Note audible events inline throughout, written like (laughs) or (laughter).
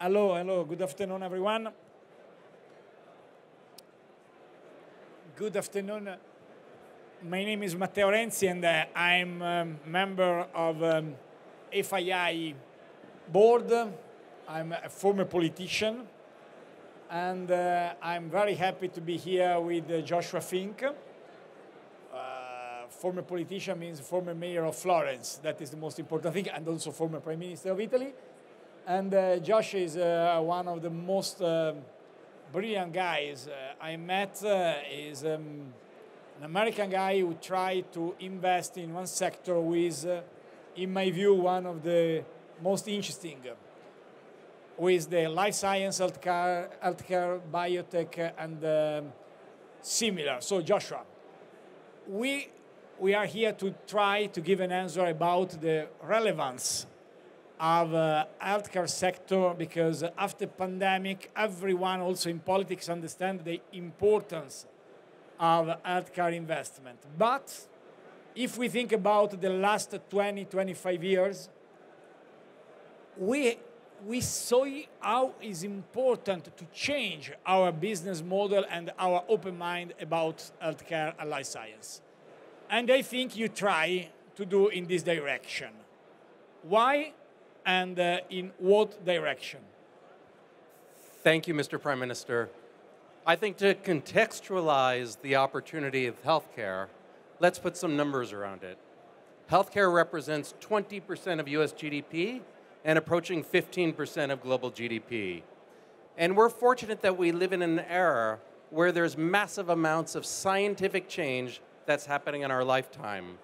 Hello, hello. Good afternoon, everyone. Good afternoon. My name is Matteo Renzi, and uh, I'm a um, member of um, FII board. I'm a former politician, and uh, I'm very happy to be here with uh, Joshua Fink. Uh, former politician means former mayor of Florence. That is the most important thing, and also former prime minister of Italy. And uh, Josh is uh, one of the most brilliant guys I met. is um, an American guy who tried to invest in one sector who is, uh, in my view, one of the most interesting, with the life science, healthcare, healthcare biotech, and um, similar. So, Joshua, we, we are here to try to give an answer about the relevance of uh, healthcare sector because after pandemic, everyone also in politics understand the importance of healthcare investment. But if we think about the last 20, 25 years, we, we saw how it's important to change our business model and our open mind about healthcare and life science. And I think you try to do in this direction. Why and uh, in what direction? Thank you, Mr. Prime Minister. I think to contextualize the opportunity of healthcare, let's put some numbers around it. Healthcare represents 20% of US GDP and approaching 15% of global GDP. And we're fortunate that we live in an era where there's massive amounts of scientific change that's happening in our lifetime.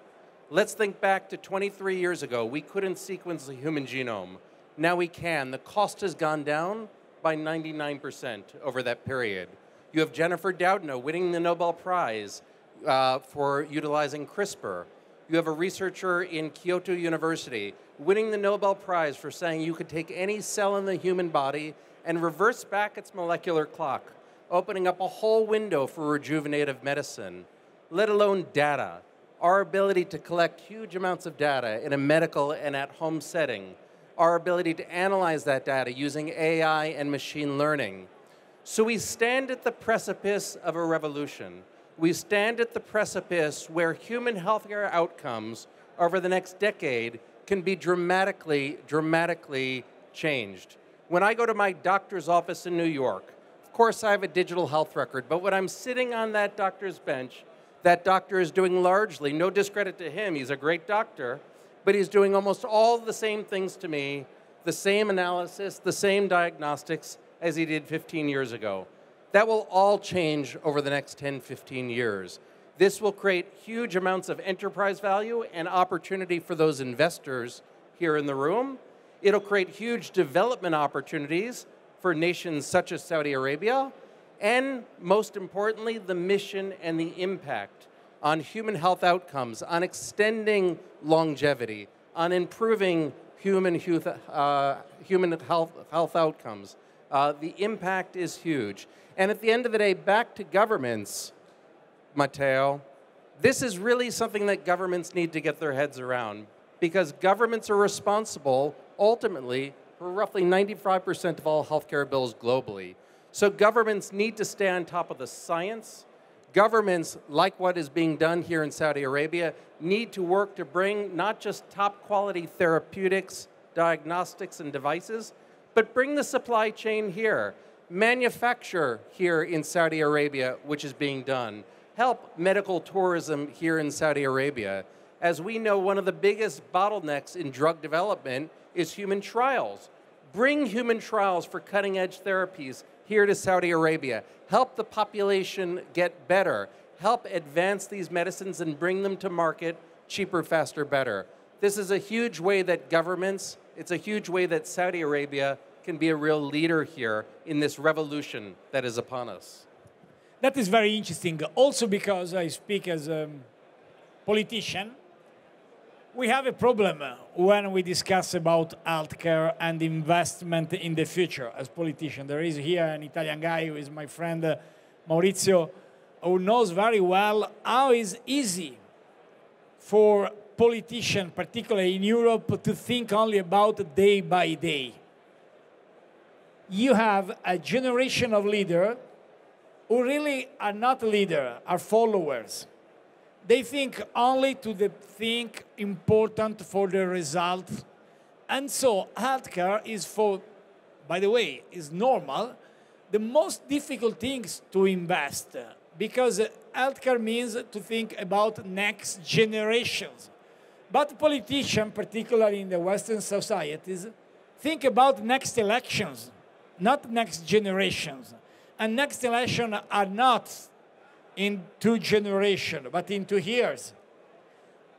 Let's think back to 23 years ago. We couldn't sequence the human genome. Now we can. The cost has gone down by 99% over that period. You have Jennifer Doudna winning the Nobel Prize uh, for utilizing CRISPR. You have a researcher in Kyoto University winning the Nobel Prize for saying you could take any cell in the human body and reverse back its molecular clock, opening up a whole window for rejuvenative medicine, let alone data. Our ability to collect huge amounts of data in a medical and at home setting, our ability to analyze that data using AI and machine learning, so we stand at the precipice of a revolution. We stand at the precipice where human healthcare outcomes over the next decade can be dramatically, dramatically changed. When I go to my doctor's office in New York, of course I have a digital health record, but when I'm sitting on that doctor's bench, that doctor is doing largely, no discredit to him, he's a great doctor, but he's doing almost all the same things to me, the same analysis, the same diagnostics, as he did 15 years ago. That will all change over the next 10, 15 years. This will create huge amounts of enterprise value and opportunity for those investors here in the room. It'll create huge development opportunities for nations such as Saudi Arabia, and most importantly, the mission and the impact on human health outcomes, on extending longevity, on improving human, uh, human health, health outcomes. Uh, the impact is huge. And at the end of the day, back to governments, Matteo, this is really something that governments need to get their heads around because governments are responsible, ultimately, for roughly 95% of all healthcare bills globally. So governments need to stay on top of the science. Governments, like what is being done here in Saudi Arabia, need to work to bring not just top quality therapeutics, diagnostics, and devices, but bring the supply chain here. Manufacture here in Saudi Arabia, which is being done. Help medical tourism here in Saudi Arabia. As we know, one of the biggest bottlenecks in drug development is human trials. Bring human trials for cutting edge therapies here to Saudi Arabia. Help the population get better. Help advance these medicines and bring them to market cheaper, faster, better. This is a huge way that governments, it's a huge way that Saudi Arabia can be a real leader here in this revolution that is upon us. That is very interesting. Also because I speak as a politician, we have a problem when we discuss about healthcare and investment in the future as politician. There is here an Italian guy who is my friend uh, Maurizio, who knows very well how it's easy for politicians, particularly in Europe, to think only about day by day. you have a generation of leaders who really are not leaders, are followers. They think only to the thing important for the result. And so healthcare is for, by the way, is normal, the most difficult things to invest because healthcare means to think about next generations. But politicians, particularly in the Western societies, think about next elections, not next generations. And next elections are not in two generations, but in two years.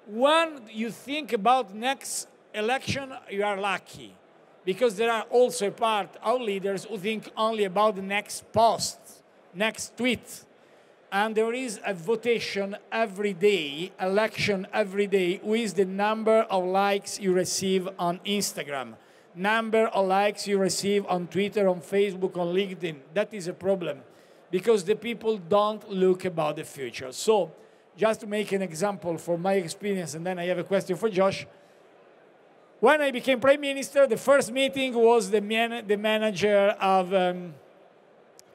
When you think about next election, you are lucky, because there are also a part of leaders who think only about the next post, next tweet, and there is a votation every day, election every day, with the number of likes you receive on Instagram, number of likes you receive on Twitter, on Facebook, on LinkedIn. That is a problem because the people don't look about the future. So, just to make an example for my experience, and then I have a question for Josh. When I became prime minister, the first meeting was the, man the manager of um,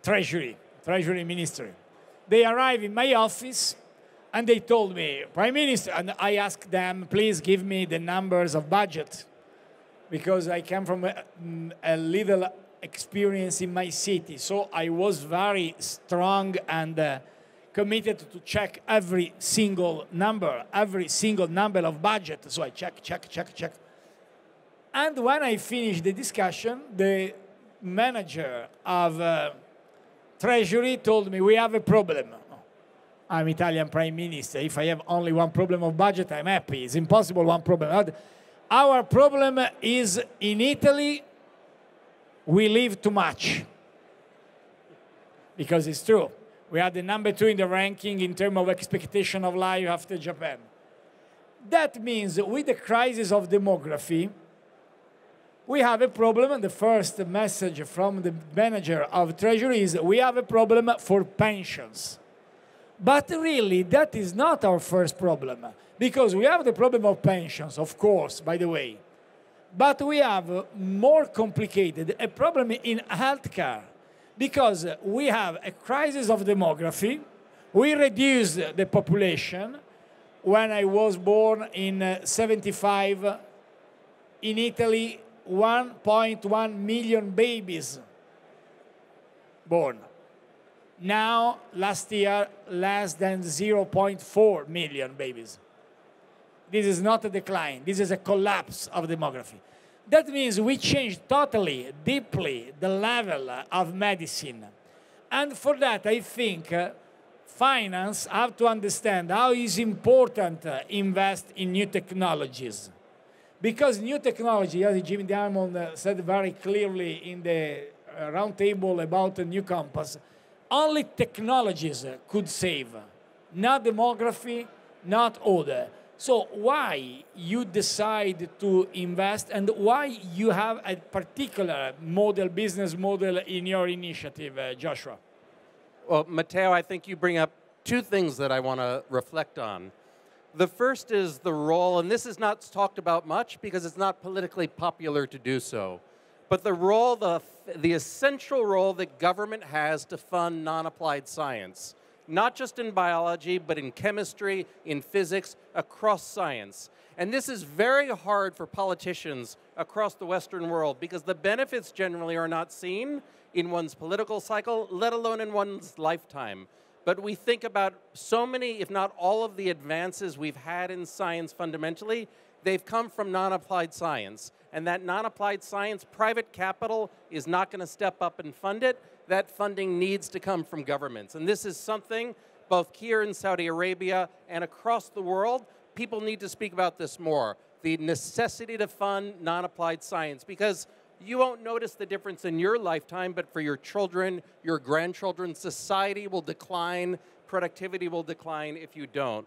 Treasury, Treasury Ministry. They arrived in my office and they told me, Prime Minister, and I asked them, please give me the numbers of budget because I came from a, a little experience in my city. So I was very strong and uh, committed to check every single number, every single number of budget. So I check, check, check, check. And when I finished the discussion, the manager of uh, Treasury told me, we have a problem. I'm Italian Prime Minister. If I have only one problem of budget, I'm happy. It's impossible one problem. Our problem is in Italy, we live too much. Because it's true. We are the number two in the ranking in terms of expectation of life after Japan. That means with the crisis of demography, we have a problem, and the first message from the manager of Treasury is we have a problem for pensions. But really, that is not our first problem, because we have the problem of pensions, of course, by the way. But we have more complicated a problem in healthcare, because we have a crisis of demography, we reduced the population. When I was born in uh, 75, in Italy, 1.1 million babies born. Now, last year, less than 0.4 million babies. This is not a decline. This is a collapse of demography. That means we changed totally, deeply, the level of medicine. And for that, I think uh, finance have to understand how is important uh, invest in new technologies. Because new technology, as Jamie Dimon uh, said very clearly in the uh, roundtable about the new compass, only technologies could save, not demography, not order. So why you decide to invest and why you have a particular model, business model in your initiative, uh, Joshua? Well, Matteo, I think you bring up two things that I want to reflect on. The first is the role, and this is not talked about much because it's not politically popular to do so, but the role, the, the essential role that government has to fund non-applied science, not just in biology, but in chemistry, in physics, across science. And this is very hard for politicians across the Western world because the benefits generally are not seen in one's political cycle, let alone in one's lifetime. But we think about so many, if not all of the advances we've had in science fundamentally, they've come from non-applied science. And that non-applied science, private capital is not going to step up and fund it. That funding needs to come from governments. And this is something, both here in Saudi Arabia and across the world, people need to speak about this more. The necessity to fund non-applied science. Because you won't notice the difference in your lifetime, but for your children, your grandchildren, society will decline, productivity will decline if you don't.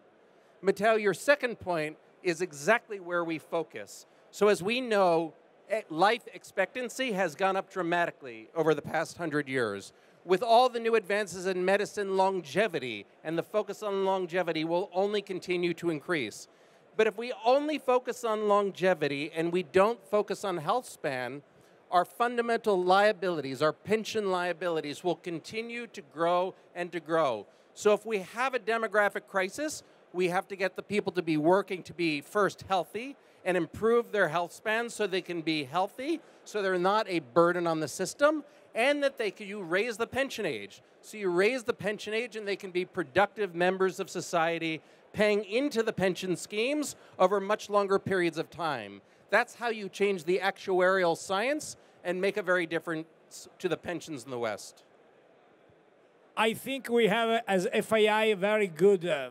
Matteo, your second point is exactly where we focus. So as we know, eh, life expectancy has gone up dramatically over the past hundred years. With all the new advances in medicine, longevity and the focus on longevity will only continue to increase. But if we only focus on longevity and we don't focus on health span, our fundamental liabilities, our pension liabilities, will continue to grow and to grow. So if we have a demographic crisis, we have to get the people to be working to be first healthy and improve their health span so they can be healthy, so they're not a burden on the system, and that they can you raise the pension age. So you raise the pension age and they can be productive members of society paying into the pension schemes over much longer periods of time. That's how you change the actuarial science and make a very difference to the pensions in the West. I think we have, as FII, a very good uh,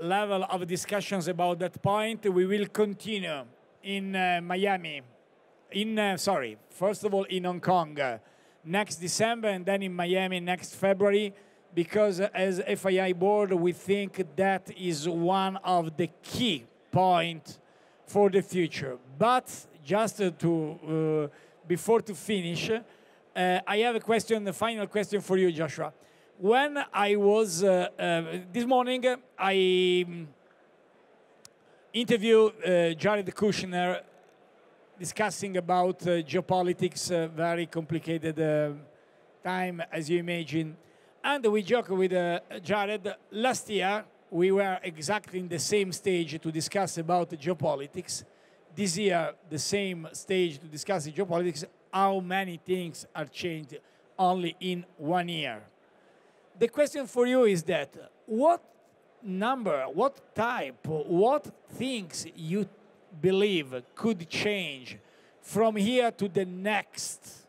level of discussions about that point. We will continue in uh, Miami, in, uh, sorry, first of all in Hong Kong uh, next December and then in Miami next February because as FII board, we think that is one of the key points for the future. But just to, uh, before to finish, uh, I have a question, the final question for you, Joshua when I was, uh, uh, this morning, I um, interviewed uh, Jared Kushner discussing about geopolitics, very complicated time, as you imagine. And we joked with Jared, last year, we were exactly in the same stage to discuss about geopolitics. This year, the same stage to discuss geopolitics, how many things are changed only in one year the question for you is that what number, what type, what things you believe could change from here to the next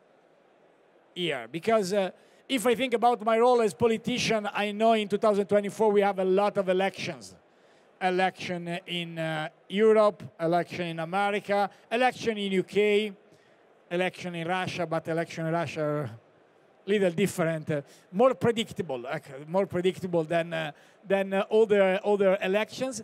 year? Because uh, if I think about my role as politician, I know in 2024 we have a lot of elections. Election in uh, Europe, election in America, election in UK, election in Russia, but election in Russia little different, uh, more predictable, more predictable than uh, than uh, other other elections.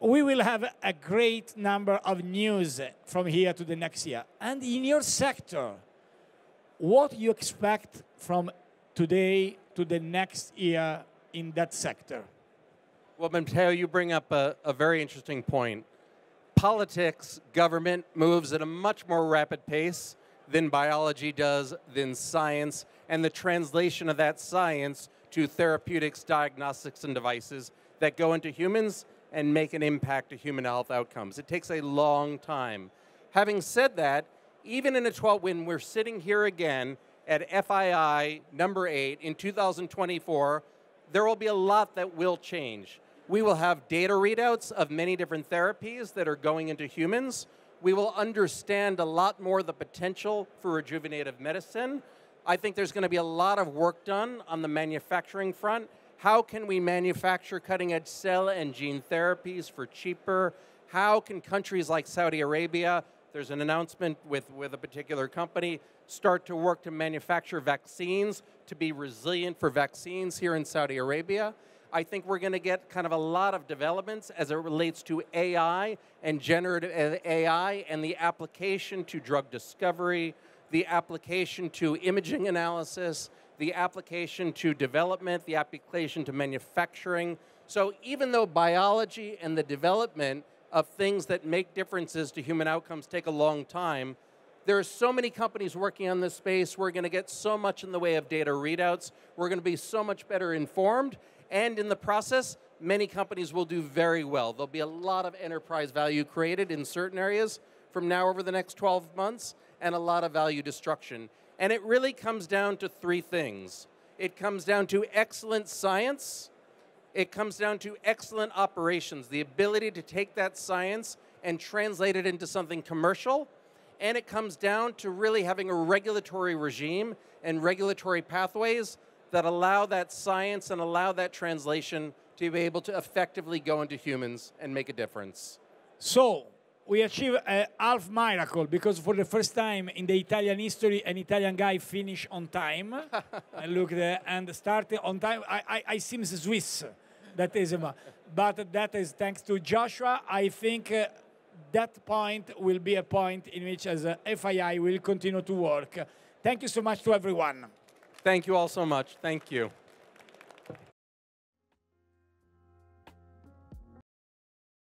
we will have a great number of news from here to the next year. And in your sector, what you expect from today to the next year in that sector? Well, Matteo, you bring up a, a very interesting point. Politics, government moves at a much more rapid pace than biology does, than science, and the translation of that science to therapeutics, diagnostics, and devices that go into humans and make an impact to human health outcomes. It takes a long time. Having said that, even in a 12, when we're sitting here again at FII number eight in 2024, there will be a lot that will change. We will have data readouts of many different therapies that are going into humans we will understand a lot more the potential for rejuvenative medicine. I think there's going to be a lot of work done on the manufacturing front. How can we manufacture cutting edge cell and gene therapies for cheaper? How can countries like Saudi Arabia, there's an announcement with, with a particular company, start to work to manufacture vaccines to be resilient for vaccines here in Saudi Arabia? I think we're going to get kind of a lot of developments as it relates to AI and generative uh, AI and the application to drug discovery, the application to imaging analysis, the application to development, the application to manufacturing. So even though biology and the development of things that make differences to human outcomes take a long time, there are so many companies working on this space. We're going to get so much in the way of data readouts. We're going to be so much better informed. And in the process, many companies will do very well. There'll be a lot of enterprise value created in certain areas from now over the next 12 months and a lot of value destruction. And it really comes down to three things. It comes down to excellent science, it comes down to excellent operations, the ability to take that science and translate it into something commercial, and it comes down to really having a regulatory regime and regulatory pathways that allow that science and allow that translation to be able to effectively go into humans and make a difference. So, we achieve a half miracle because for the first time in the Italian history, an Italian guy finished on time. (laughs) and look there and started on time. I, I, I seem Swiss. That is, but that is thanks to Joshua. I think uh, that point will be a point in which, as a FII, will continue to work. Thank you so much to everyone. Thank you all so much. Thank you.